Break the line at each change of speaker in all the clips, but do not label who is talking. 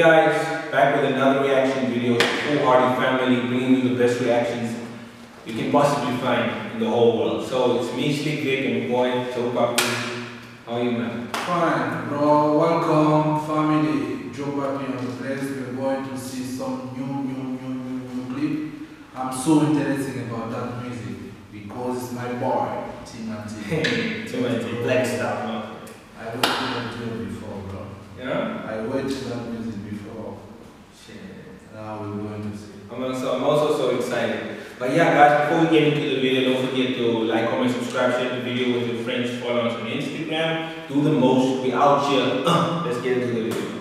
guys, back with another reaction video. FoolHardy family bringing you the best reactions you can possibly find in the whole world. So it's me, Slick Vic, and boy Joe Papi. How are you, man?
Fine, bro. Welcome, family. Joe Papi on the place. We're going to see some new, new, new, new, new clip. I'm so interested about that music because it's my boy, Timati.
Timati, Black Star.
I went to that video before, bro.
Yeah?
I went to that music before. Now we're going to see.
I'm also, I'm also so excited. But yeah, guys, before we get into the video, don't forget to like, comment, subscribe, share the video with your friends, follow us on Instagram. Do the most. We out here. Let's get into the video.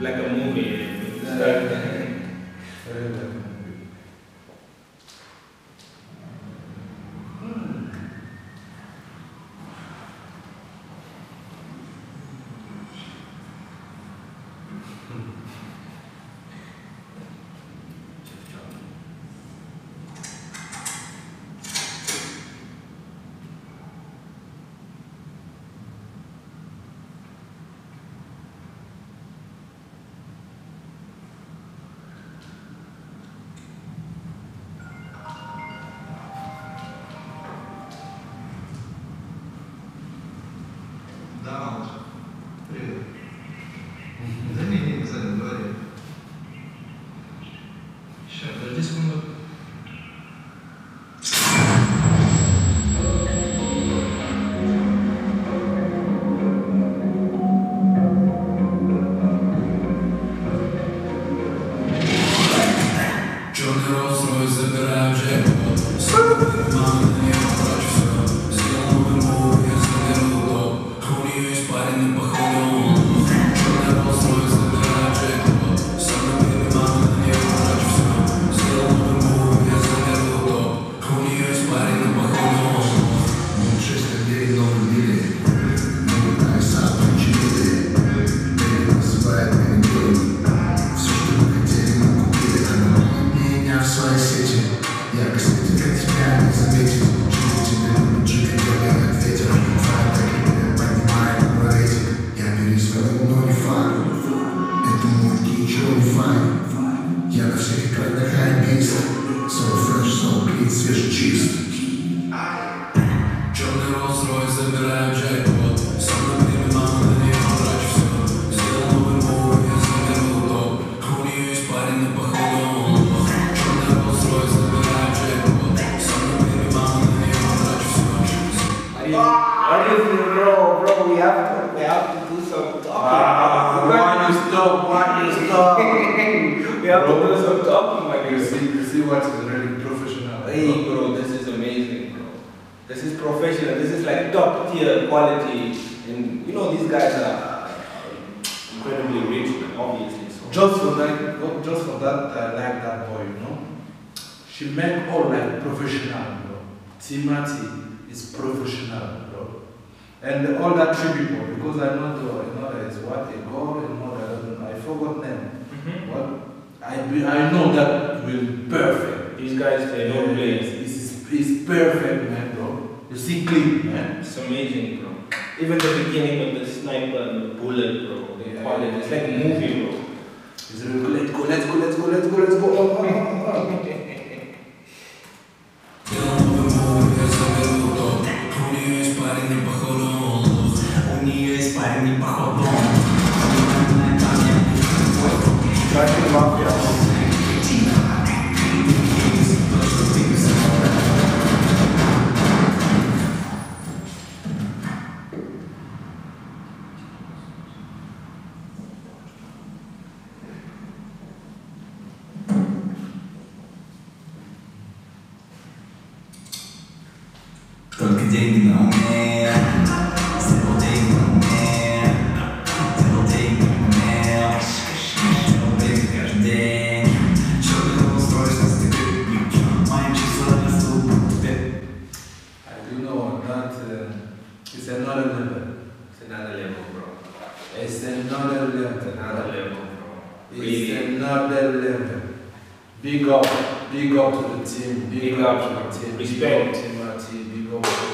Like a movie.
well.
That's
why I said,
yeah, because This is professional. This is like top tier quality, and you know these guys are incredibly rich, obviously. So.
Just for that, oh, just for that, I like that boy, you know. She make all like professional, bro. Timati is professional, bro. And all that three people, because I know the, you know, is what a girl, you know, I know, I forgot them.
Mhm.
What I be, I know that will be perfect.
These guys, they don't play.
It's perfect, man, bro. You see clean, man.
It's amazing, bro. Even the beginning of the sniper and the bullet, bro. They yeah. call it. It's like a movie, bro.
It's like, let's go, let's go, let's go, let's go, let's go. Oh, oh, oh, oh,
oh. Thank
you, Mafia.
man. Double man. Double man. Double man. Show those good you can. Just.
I do know that uh, it's another level.
It's another level, bro.
It's another level.
It's another level, bro.
It's level. Big up, big up to the team, big,
big
up,
up
to the team,
Respect.
big up to my team, big up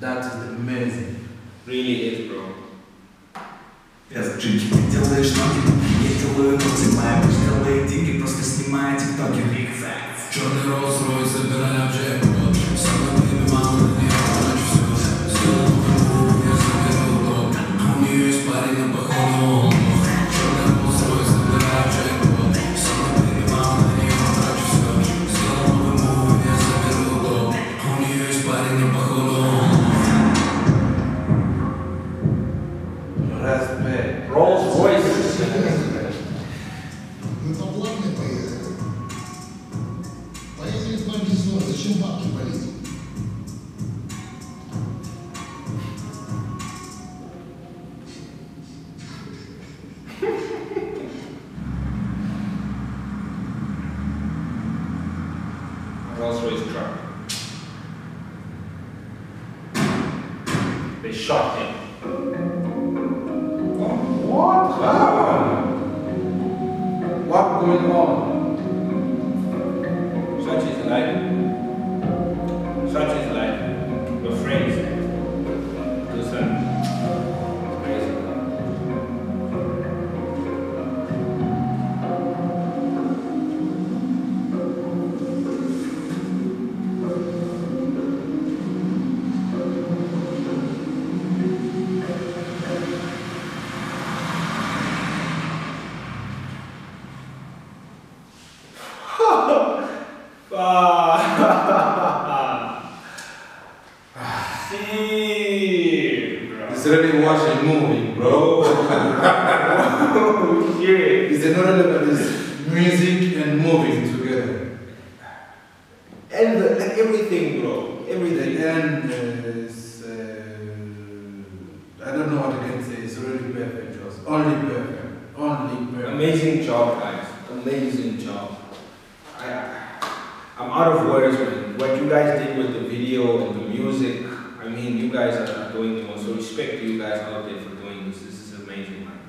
That is amazing.
Really is, bro.
Джинки, ты делаешь ноги, я делаю ноги Моя дочь делает деньги, просто снимает тиктоки
position back to They shot him.
What happened? Going on?
Such is life.
It's really watching movie, bro.
Shit.
It's another level. It's music and moving together.
And the, and everything, bro.
The
Everything.
end is, uh, I don't know what I can say. It's really perfect, just only perfect, only perfect.
Amazing job, guys. Amazing job. I, I'm out of words, man. What you guys did with the video and the music, I mean, you guys are, are doing the most. So respect to you guys out there for doing this. This is amazing, man.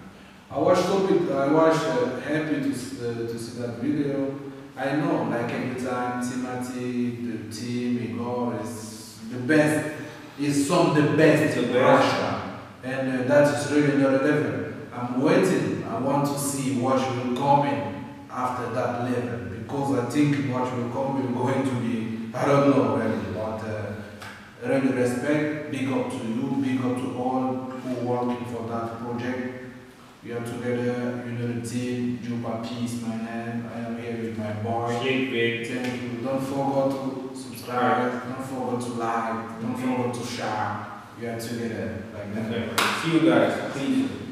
I watched stupid. I was uh, happy to uh, to see that video. I know, like every time, Timati, the team, Igor is the best. Is some of the best in. Russia, and uh, that is really another level. I'm waiting. I want to see what will come in after that level because I think what will come is going to be I don't know really, really respect. Big up to you. Big up to all who working for that project. We are together, you know the team, Juba Peace, my name. I am here with my boy. Thank you. Don't forget to subscribe, don't forget to like, don't forget to share. We are together like that.
Okay. See you guys. Please.
We are together.